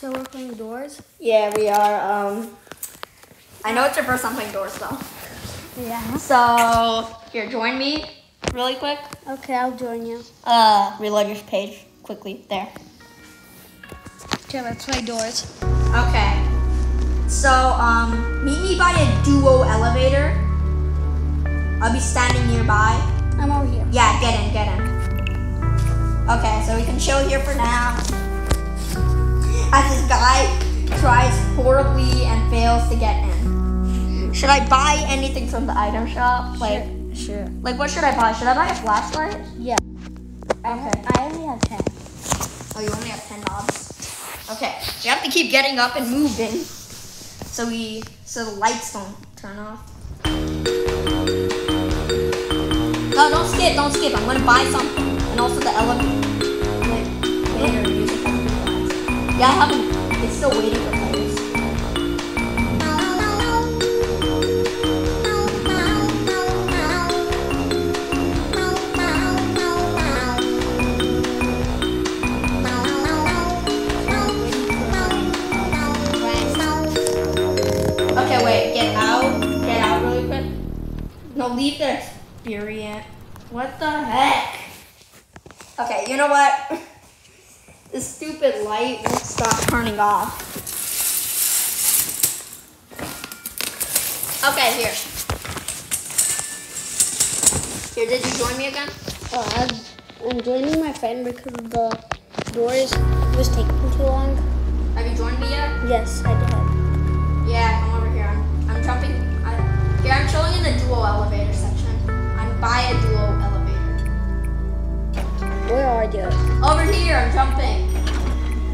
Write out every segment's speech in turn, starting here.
So we're playing doors? Yeah, we are. Um, I know it's your first time playing doors though. Yeah. So here, join me really quick. Okay, I'll join you. Uh, reload your page quickly. There. Okay, let's play doors. Okay. So um, meet me by a duo elevator. I'll be standing nearby. I'm over here. Yeah, get in, get in. Okay, so we can chill here for now. As this guy tries horribly and fails to get in. Should I buy anything from the item shop? Like, Sure. like what should I buy? Should I buy a flashlight? Yeah. Okay. I only have 10. Oh, you only have ten knobs. Okay, we have to keep getting up and moving, so we so the lights don't turn off. No, don't skip, don't skip. I'm gonna buy something, and also the elevator. I haven't. It's still waiting for players. Okay, wait. Get out. Get out really quick. No, leave the experience. What the heck? Okay, you know what? This stupid light stop turning off. Okay, here. Here, did you join me again? Uh, I'm, I'm joining my friend because the doors was taking too long. Have you joined me yet? Yes, I did. Yeah, come over here. I'm, I'm jumping. I, here, I'm chilling in the dual elevator section. I'm by a dual elevator. Where are you? Over here, I'm jumping.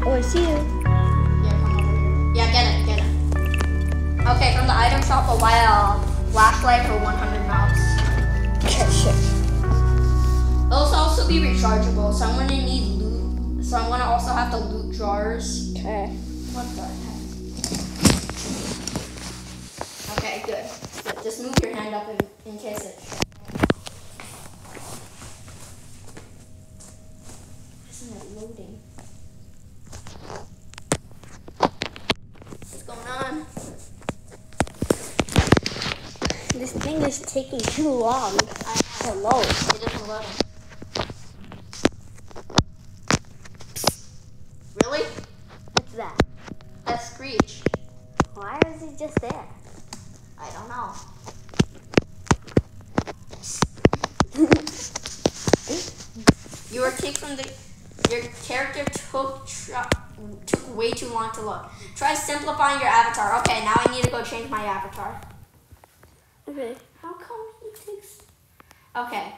Oh, I see you. Yeah, come over here. Yeah, get it, get it. Okay, from the item shop, a flashlight for 100 knobs. Okay, sure. Those also be rechargeable, so I'm gonna need loot. So I'm gonna also have to loot jars. Okay. What the heck? Okay, good. Good. Just move your hand up in, in case it. Isn't it loading? What's going on? This thing is taking too long I, to load. it isn't loading. Really? What's that? That screech. Why is he just there? I don't know. You were kicked from the. Your character took took way too long to load. Try simplifying your avatar. Okay, now I need to go change my avatar. Okay. How come he takes? Okay.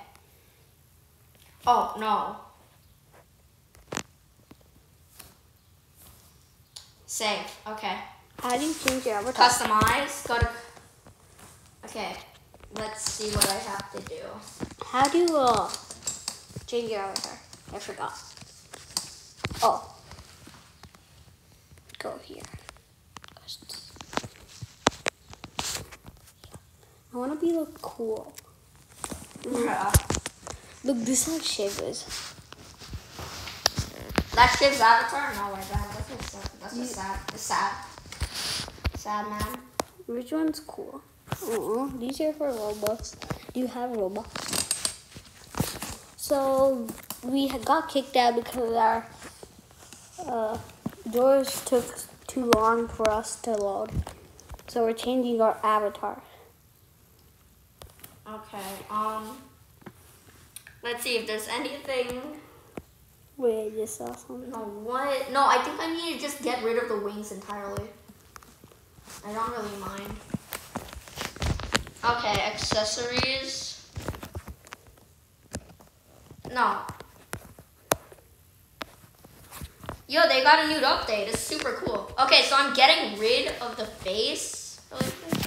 Oh no. Save. Okay. How do you change your avatar? Customize. Go to. Okay. Let's see what I have to do. How do you uh, change your avatar? I forgot. Oh. Go here. I want to be look cool. Look, this is how Shiv is. That's Shiv's avatar? No, wait, that, that's a sad. That's a You- sad. Sad. Sad man. Which one's cool? Oh, these are for Robux. Do you have Robux? So we got kicked out because our uh, doors took too long for us to load. So we're changing our avatar. Okay. Um. Let's see if there's anything. Wait, I just saw something. No, what? No, I think I need to just get rid of the wings entirely. I don't really mind. Okay, accessories. No. Yo, they got a new update. It's super cool. Okay, so I'm getting rid of the face. really quick.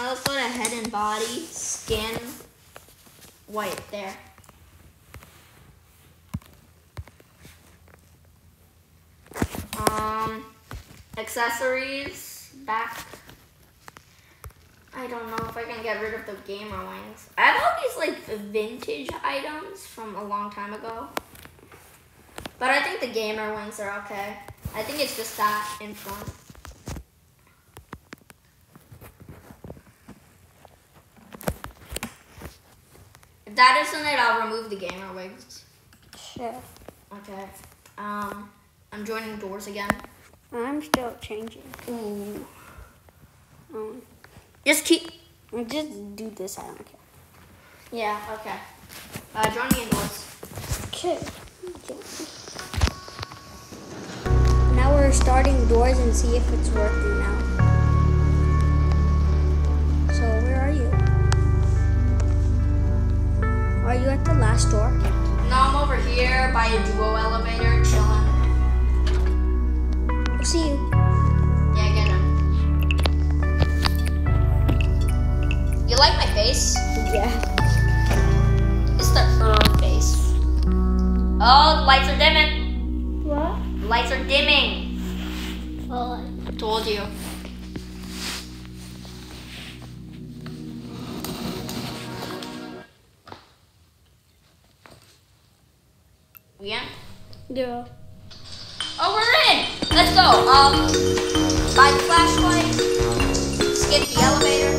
Now let's go to head and body, skin, white, there. Um, accessories, back. I don't know if I can get rid of the gamer wings. I have all these like vintage items from a long time ago. But I think the gamer wings are okay. I think it's just that in front. That isn't it, I'll remove the gamer wigs. Sure. Okay. Um, I'm joining doors again. I'm still changing. Ooh. Um, Just keep. just do this. I don't care. Yeah. Okay. Uh, join me indoors. Okay. Now we're starting doors and see if it's working now. Are you at the last door? No, I'm over here by a duo elevator, chilling. I'll see you. Yeah, get him. You like my face? Yeah. It's the herb face. Oh, the lights are dimming. What? The lights are dimming. Oh, Told you. Yeah. Oh, we're in. Let's go. Um, buy the flashlight. Skip the elevator.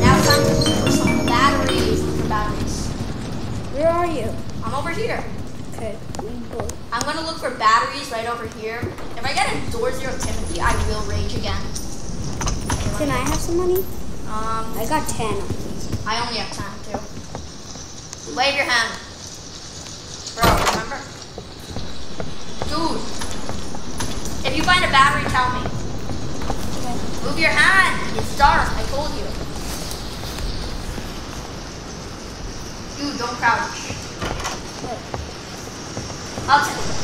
Now it's time to look for some batteries. Look for batteries. Where are you? I'm over here. Okay. I'm gonna look for batteries right over here. If I get a door zero Timothy, I will rage again. Can I have some money? Um, I got 10. I only have time to. Wave your hand. Bro, remember? Dude. If you find a battery, tell me. Move your hand. It's dark. I told you. Dude, don't crouch. I'll tell you.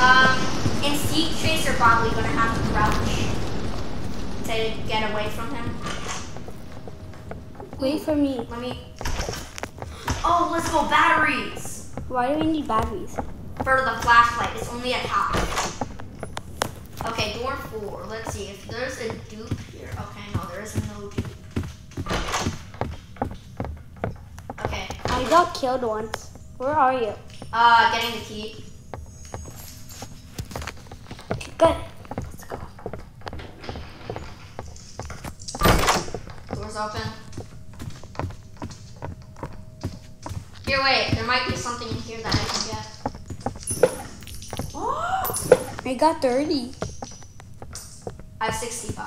Um, in Seek Chase, you're probably gonna have to crouch to get away from him. Wait for me. Let me. Oh, let's go batteries Why do we need batteries? For the flashlight. It's only at top. Okay, door four. Let's see if there's a dupe here. Okay, no, there is no dupe. Okay, I got killed once. Where are you? uh, getting the key. Good. Let's go. Doors open. Here, wait. There might be something in here that I can get. I got 30. I have 65.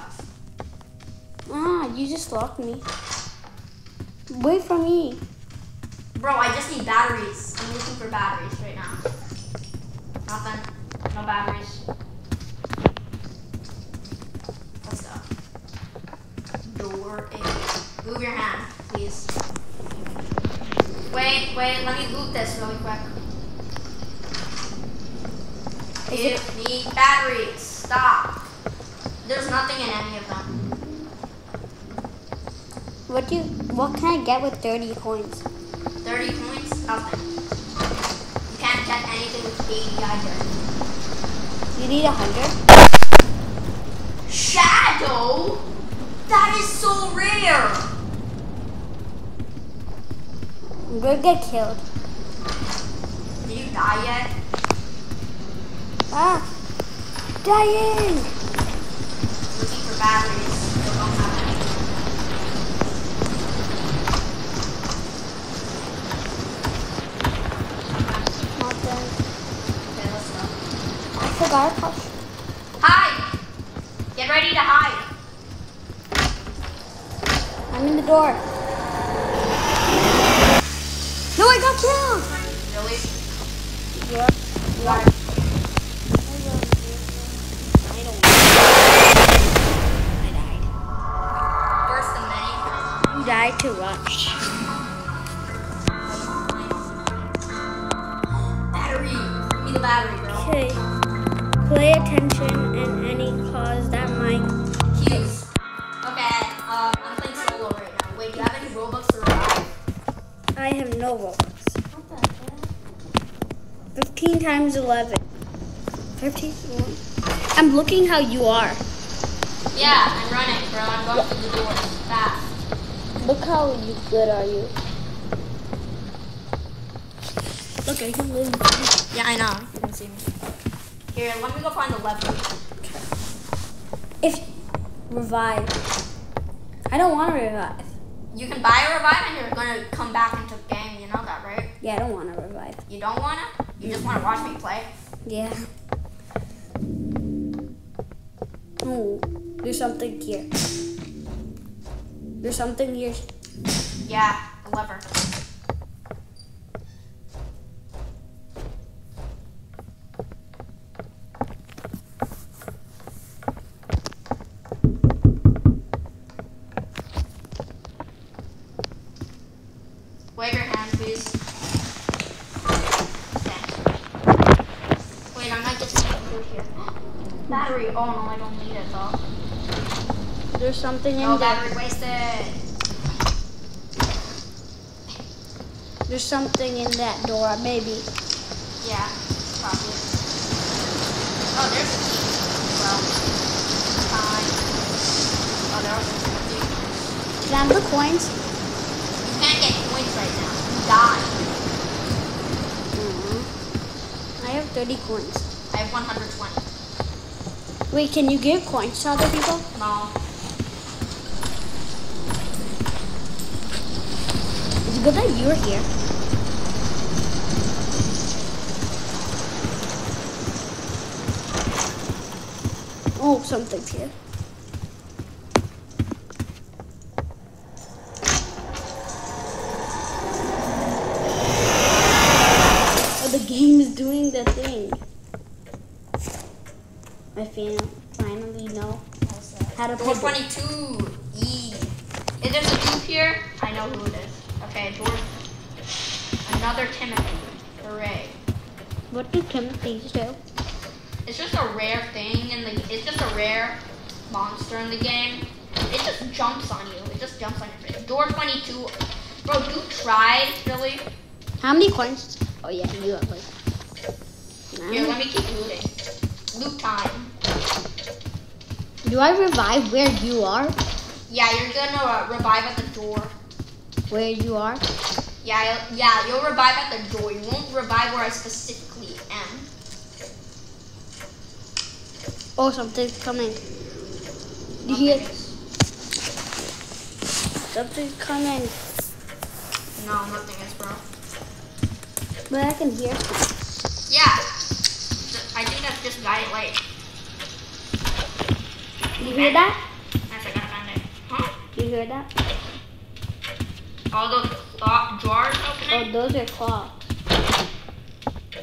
Ah, you just locked me. Wait for me. Bro, I just need batteries. I'm looking for batteries right now. Nothing. No batteries. Let's go. Door eight. Move your hand, please. Wait, wait, let me loot this really quick. Is You need batteries. Stop. There's nothing in any of them. What do you, what can I get with 30 coins? 30 coins? Nothing. You can't get anything with 80 either. You need 100? Shadow? That is so rare. I'm gonna get killed. Did you die yet? Ah! Dying! Looking for batteries. Don't have any. Not dead. Okay, let's go. I forgot how. Hide! Get ready to hide. I'm in the door. No, I got killed! Really? Yeah. The battery, bro. Okay. Play attention and any cause that might. Cues. Okay, um, I'm playing solo right now. Wait, do you have any Robux to revive? I have no Robux. What the heck? 15 times 11. 15? I'm looking how you are. Yeah, I'm running, bro. I'm going through the doors fast. Look how you good are you. Look, I can live. Yeah, I know. You can see me. Here, let me go find the lever. If revive. I don't want to revive. You can buy a revive and you're gonna come back into the game. You know that, right? Yeah, I don't want to revive. You don't wanna? You just wanna watch me play? Yeah. Oh, there's something here. There's something here. Yeah, the lever. Something in No there. battery wasted. There's something in that door, maybe. Yeah, probably. Oh, there's a key. Well, fine. Oh, there was a key. Can I have the coins? You can't get coins right now. You die. Mhm. I have 30 coins. I have 120. Wait, can you give coins to other people? No. Good that you're here. Oh, something's here. Oh, the game is doing the thing. I fin- finally know how to Door play. 22. E. If there's a dupe here, I know who it is. Okay, door. Another Timothy. Hooray. What do Timothy's do? It's just a rare thing and. It's just a rare monster in the game. It just jumps on you. It just jumps on your face. Door 22. Bro, you tried, really? How many coins? Oh yeah, you have like. Here, let me keep looting. Loot time. Do I revive where you are? Yeah, you're gonna uh, revive at the door. Where you are? Yeah, yeah, you'll revive at the door. You won't revive where I specifically Oh, something's coming. You hear? Something's coming. No, nothing is, bro. But I can hear. Yeah. I think that's just Guiding Light. You hear that? I find it. Huh? You hear that? All those clock jars Oh, those are claws.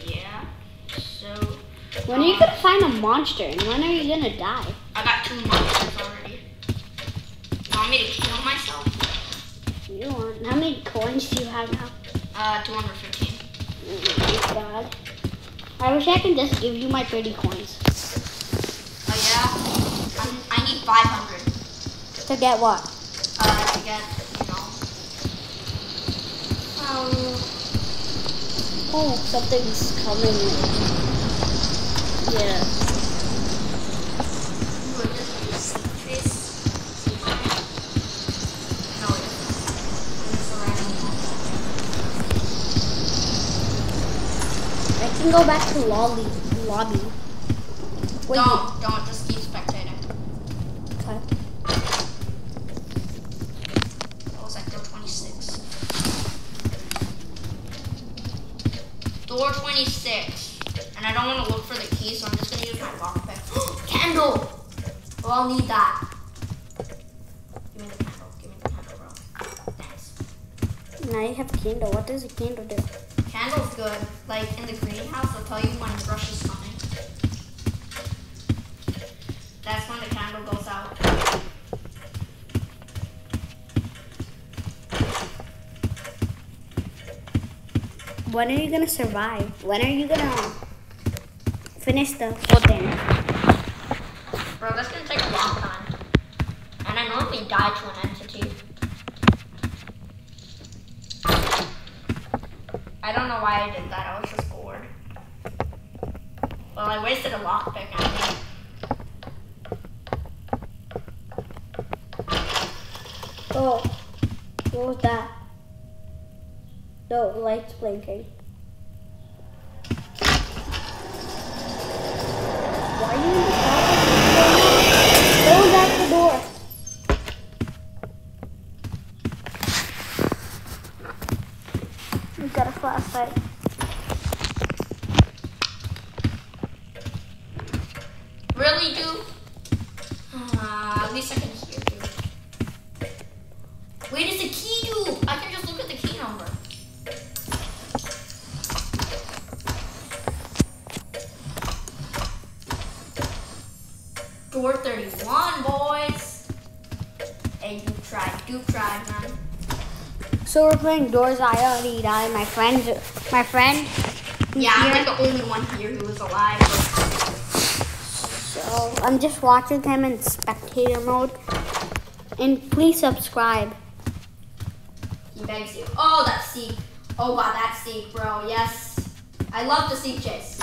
Yeah. So, When are you gonna find a monster? And when are you gonna die? I got two monsters already. You want me to kill myself? You want? How many coins do you have now? Uh, 215. Oh my god. I wish I could just give you my pretty coins. Oh, yeah? I'm, I need 500. To get what? Uh, to get, you know. Um, Oh, something's coming. Yeah. I can go back to lobby. Lobby. Wait. Don't, don't, just keep spectating. Okay. That was like door 26. Door 26. And I don't want to look for the key, so I'm just going to use my lockpick. candle! Oh, I'll need that. Give me the candle. Give me the candle, bro. Thanks. Now you have candle. What does a candle do? Candle's good. Like in the greenhouse, they'll tell you when a brush is coming. That's when the candle goes out. When are you gonna survive? When are you gonna um, finish the whole thing? Bro, that's gonna take a long time. And I normally die to an entity. I don't know why I did that. I was just bored. Well, I wasted a lockpick. I mean. Oh, what was that? No, lights blinking. We've got a flashlight. So we're playing Doors. I already died. My friend, my friend. Yeah, I'm like the only one here who is alive. So I'm just watching him in spectator mode. And please subscribe. He begs you. Oh, that's Seek. Oh, wow, that's Seek, bro. Yes. I love the Seek chase.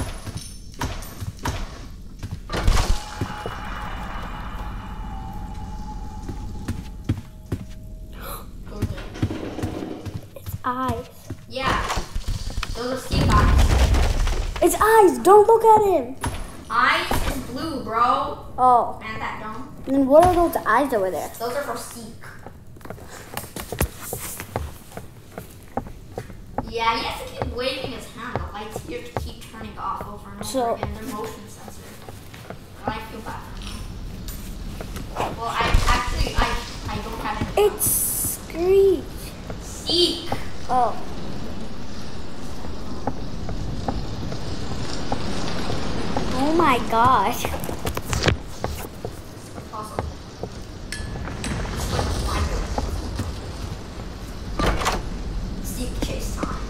Eyes. Yeah. Those are Seek eyes. It's eyes. Don't look at him. Eyes is blue, bro. Oh. Man, that dumb. Then what are those eyes over there? Those are for Seek. Yeah, he has to keep waving his hand. The lights here to keep turning off over and over So- again. They're motion censored. I feel bad. Well, I actually, I, I don't have any. It's Screech. Seek. Oh. Oh my gosh. Also. It's like fire. Seek chase time.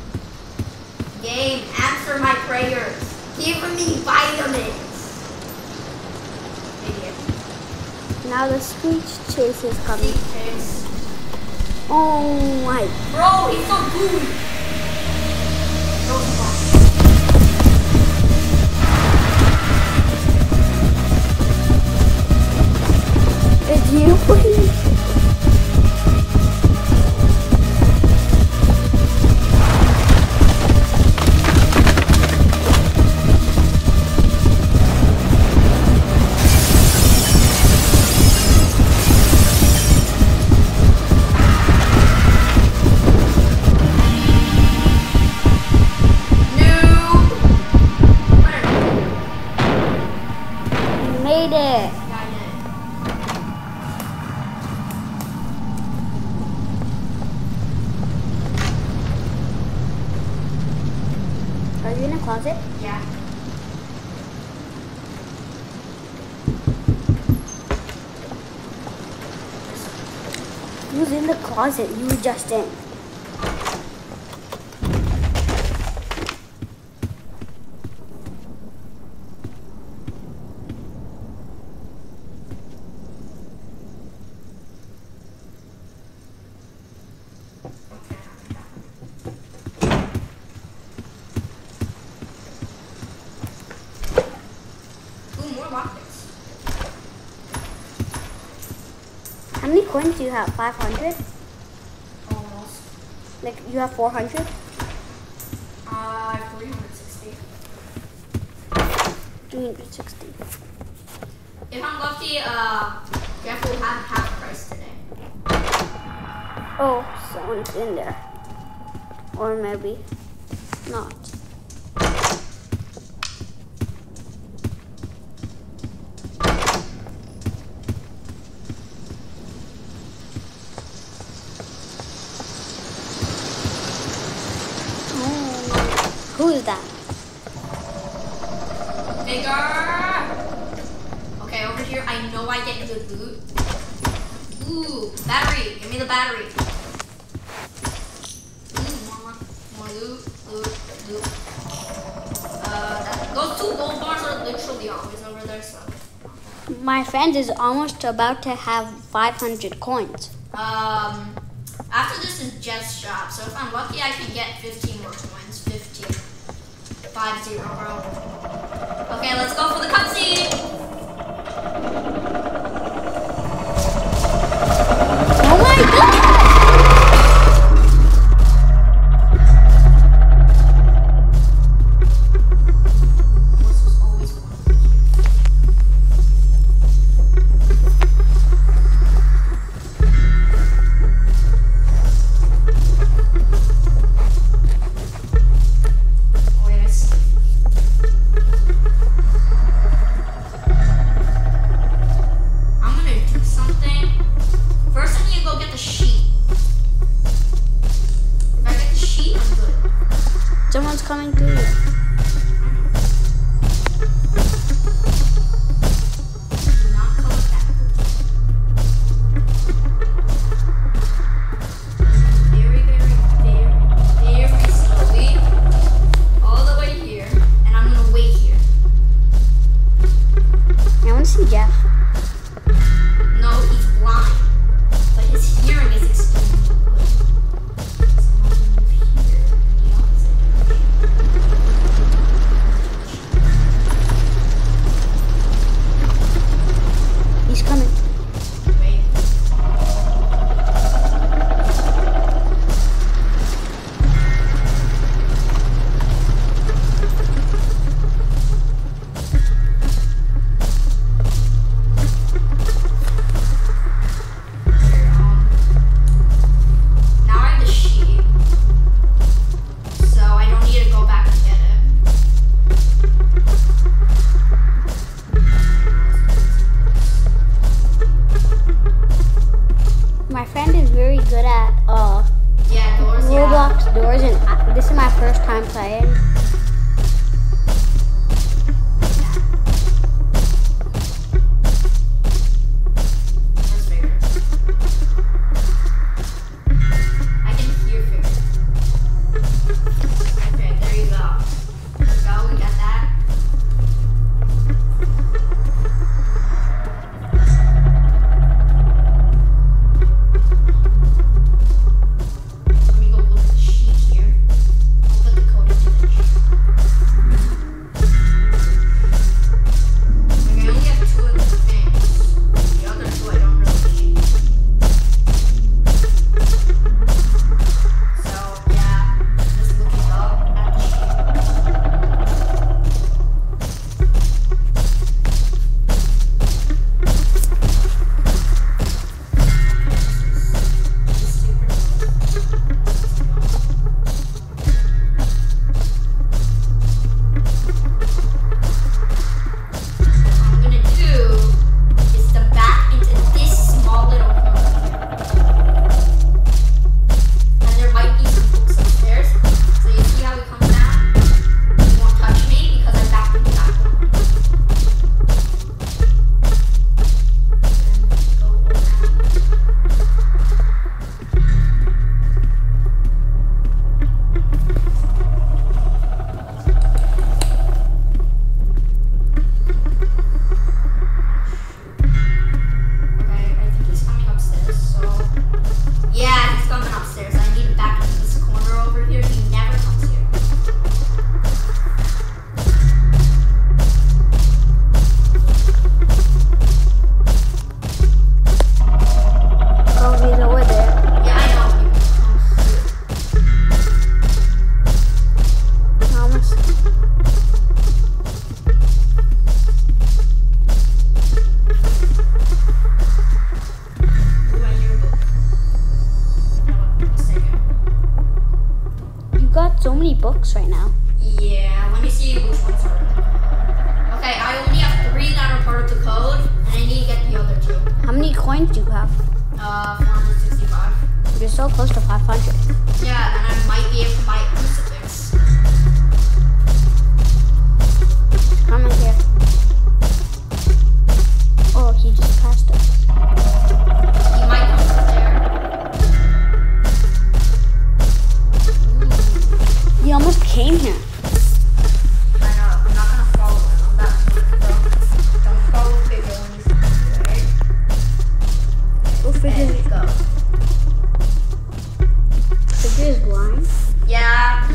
Game, answer my prayers. Give me vitamins. Now the Screech chase is coming. Oh my. Bro, he's so good. Was in the closet. You were just in. Ooh, more lockpicks. How many coins do you have? 500? Almost. Like, you have 400? Uh, 360. 360. If I'm lucky, uh, Jeff will have half price today. Oh, someone's in there. Or maybe not. Oh, who is that? Okay, over here, I know I get good loot. Ooh, battery. Give me the battery. Ooh, more, more loot, loot, loot. Uh, that, those two gold bars are literally always over there, so. My friend is almost about to have 500 coins. Um, after this is Jeff's shop, so if I'm lucky, I can get 15 more coins. 15. 5 0, bro. Okay, let's go for the cutscene!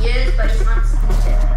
years, but it's not stupid.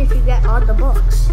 if you get all the books.